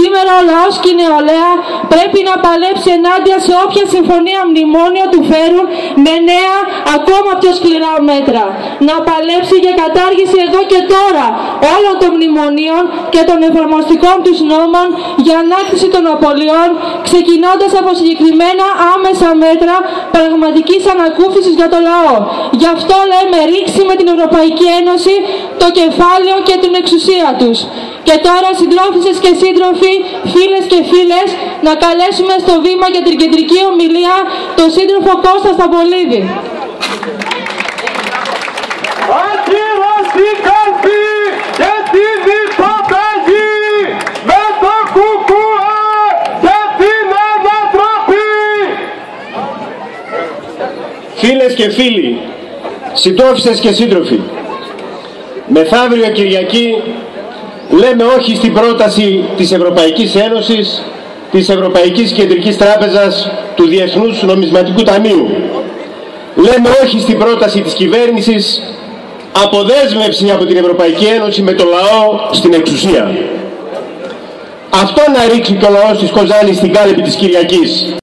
Σήμερα ο λαός και η νεολαία πρέπει να παλέψει ενάντια σε όποια συμφωνία μνημόνιο του φέρουν με νέα ακόμα πιο σκληρά μέτρα. Να παλέψει για κατάργηση εδώ και τώρα όλων των μνημονίων και των εφαρμοστικών τους νόμων για ανάκτηση των απολειών ξεκινώντας από συγκεκριμένα άμεσα μέτρα πραγματικής ανακούφισης για το λαό. Γι' αυτό λέμε ρίξει με την Ευρωπαϊκή Ένωση το κεφάλαιο και την εξουσία τους. Και τώρα συντρόφισσες και σύντροφοι, φίλες και φίλες, να καλέσουμε στο βήμα για την κεντρική ομιλία τον σύντροφο Κώστας Σταμπολίδη. Αντιρροσυγκαρπή και τη διποταγή με το κουκούε και την ανατροπή. Φίλες και φίλοι, συντρόφισσες και σύντροφοι, μεθαύριο Κυριακή λέμε όχι στην πρόταση της Ευρωπαϊκής Ένωσης, της Ευρωπαϊκής Κεντρικής Τράπεζας, του Διεθνούς Νομισματικού Ταμείου. Λέμε όχι στην πρόταση της κυβέρνησης αποδέσμευση από την Ευρωπαϊκή Ένωση με το λαό στην εξουσία. Αυτό να ρίξει το λαό της Κοζάνης στην κάλυπη της Κυριακής.